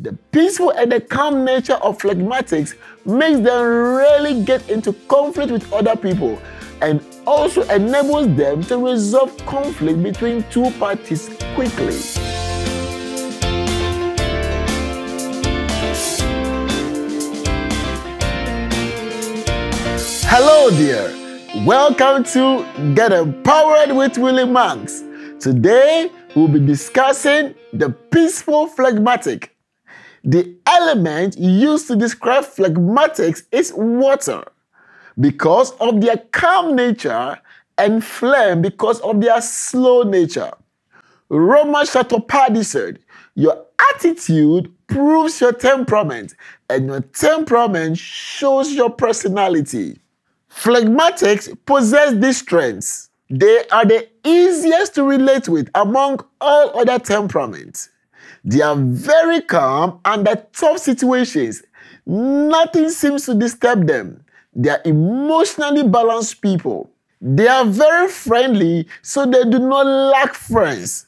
The peaceful and the calm nature of phlegmatics makes them rarely get into conflict with other people and also enables them to resolve conflict between two parties quickly. Hello there. Welcome to Get Empowered with Willie Manks. Today we'll be discussing the peaceful phlegmatic. The element used to describe phlegmatics is water because of their calm nature and phlegm because of their slow nature. Roma Chattopadhyay said, Your attitude proves your temperament, and your temperament shows your personality. Phlegmatics possess these strengths. They are the easiest to relate with among all other temperaments. They are very calm under tough situations. Nothing seems to disturb them. They are emotionally balanced people. They are very friendly, so they do not lack friends.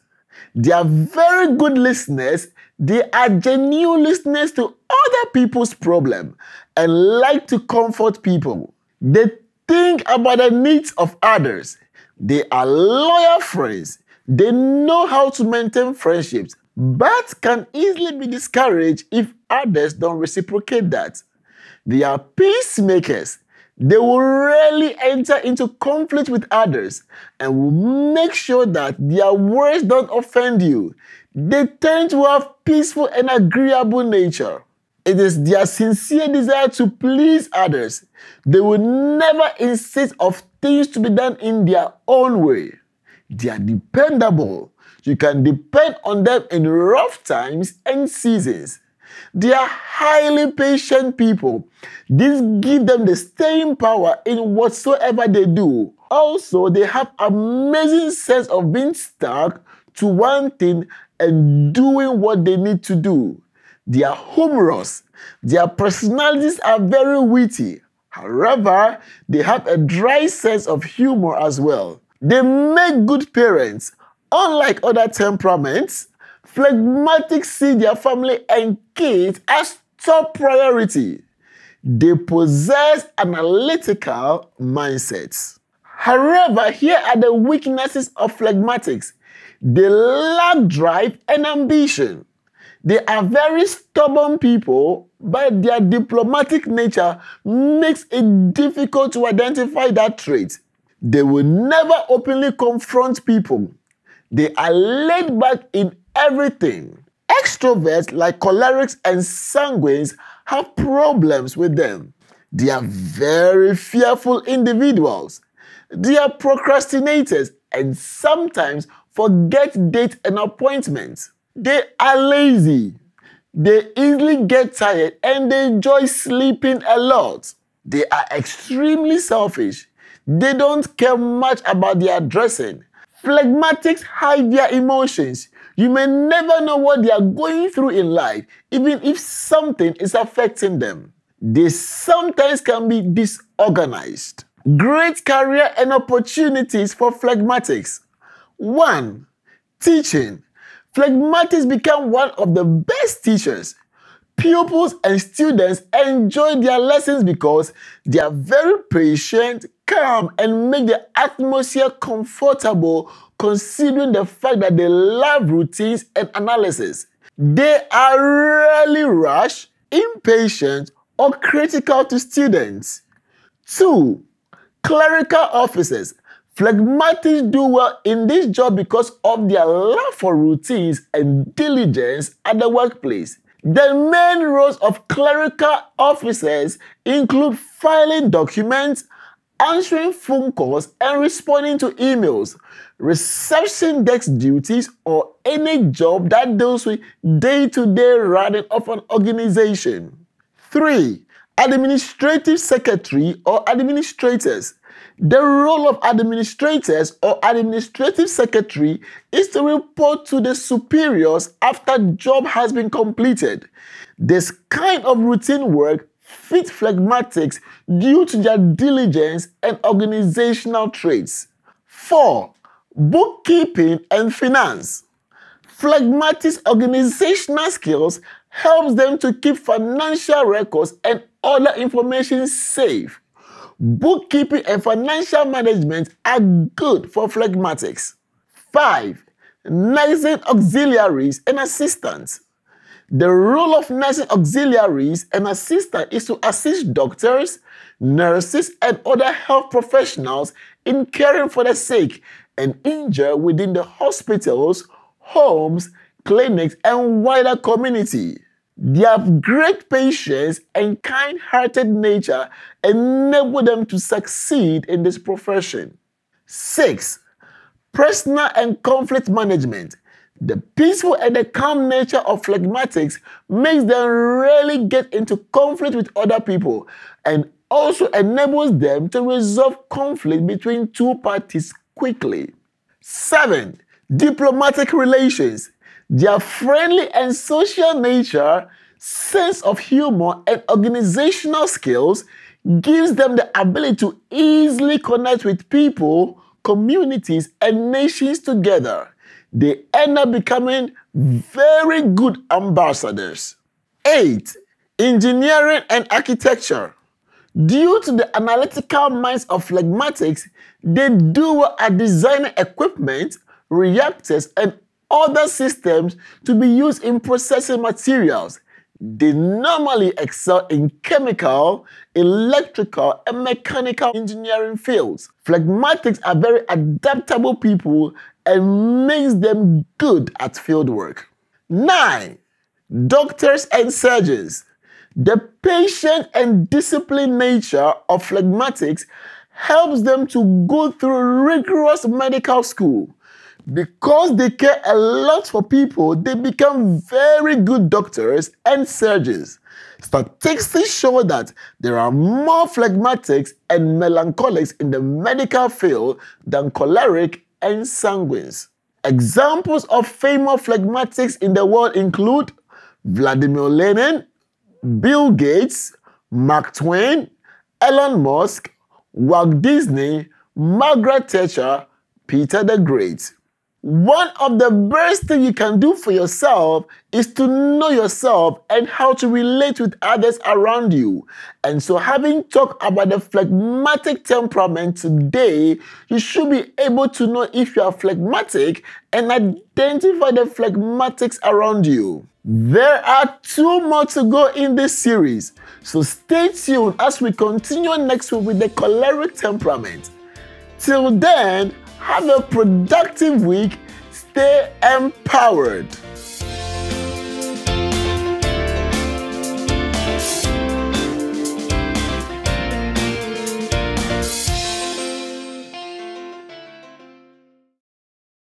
They are very good listeners. They are genuine listeners to other people's problem and like to comfort people. They think about the needs of others. They are loyal friends. They know how to maintain friendships, but can easily be discouraged if others don't reciprocate that. They are peacemakers. They will rarely enter into conflict with others and will make sure that their words don't offend you. They tend to have peaceful and agreeable nature. It is their sincere desire to please others. They will never insist of things to be done in their own way. They are dependable. You can depend on them in rough times and seasons. They are highly patient people. This gives them the staying power in whatsoever they do. Also, they have amazing sense of being stuck to one thing and doing what they need to do. They are humorous. Their personalities are very witty. However, they have a dry sense of humor as well. They make good parents. Unlike other temperaments, phlegmatics see their family and kids as top priority. They possess analytical mindsets. However, here are the weaknesses of phlegmatics. They lack drive and ambition. They are very stubborn people, but their diplomatic nature makes it difficult to identify that trait. They will never openly confront people. They are laid back in everything. Extroverts like cholerics and sanguines have problems with them. They are very fearful individuals. They are procrastinators and sometimes forget dates and appointments. They are lazy. They easily get tired and they enjoy sleeping a lot. They are extremely selfish. They don't care much about their dressing. Phlegmatics hide their emotions. You may never know what they are going through in life, even if something is affecting them. They sometimes can be disorganized. Great career and opportunities for phlegmatics. 1. Teaching. Phlegmatics become one of the best teachers. Pupils and students enjoy their lessons because they are very patient, calm, and make the atmosphere comfortable considering the fact that they love routines and analysis. They are rarely rash, impatient, or critical to students. 2. Clerical officers Phlegmatics do well in this job because of their love for routines and diligence at the workplace. The main roles of clerical officers include filing documents, answering phone calls, and responding to emails, reception desk duties, or any job that deals with day to day running of an organization. 3. Administrative secretary or administrators. The role of administrators or administrative secretary is to report to the superiors after job has been completed. This kind of routine work fits phlegmatics due to their diligence and organizational traits. 4. Bookkeeping and finance. Phlegmatics' organizational skills helps them to keep financial records and other information safe. Bookkeeping and financial management are good for phlegmatics. 5. Nursing auxiliaries and assistants. The role of nursing auxiliaries and assistants is to assist doctors, nurses, and other health professionals in caring for the sick and injured within the hospitals, homes, clinics, and wider community. Their great patience and kind hearted nature enable them to succeed in this profession. 6. Personal and conflict management. The peaceful and the calm nature of phlegmatics makes them rarely get into conflict with other people and also enables them to resolve conflict between two parties quickly. 7. Diplomatic relations. Their friendly and social nature, sense of humor, and organizational skills gives them the ability to easily connect with people, communities, and nations together. They end up becoming very good ambassadors. 8. Engineering and architecture. Due to the analytical minds of phlegmatics, they do well at designing equipment, reactors, and other systems to be used in processing materials. They normally excel in chemical, electrical, and mechanical engineering fields. Phlegmatics are very adaptable people and makes them good at fieldwork. 9. Doctors and surgeons. The patient and disciplined nature of phlegmatics helps them to go through rigorous medical school because they care a lot for people, they become very good doctors and surgeons. Statistics show that there are more phlegmatics and melancholics in the medical field than choleric and sanguines. Examples of famous phlegmatics in the world include Vladimir Lenin, Bill Gates, Mark Twain, Elon Musk, Walt Disney, Margaret Thatcher, Peter the Great. One of the best things you can do for yourself is to know yourself and how to relate with others around you. And so, having talked about the phlegmatic temperament today, you should be able to know if you are phlegmatic and identify the phlegmatics around you. There are two more to go in this series, so stay tuned as we continue next week with the choleric temperament. Till then, have a productive week. Stay empowered.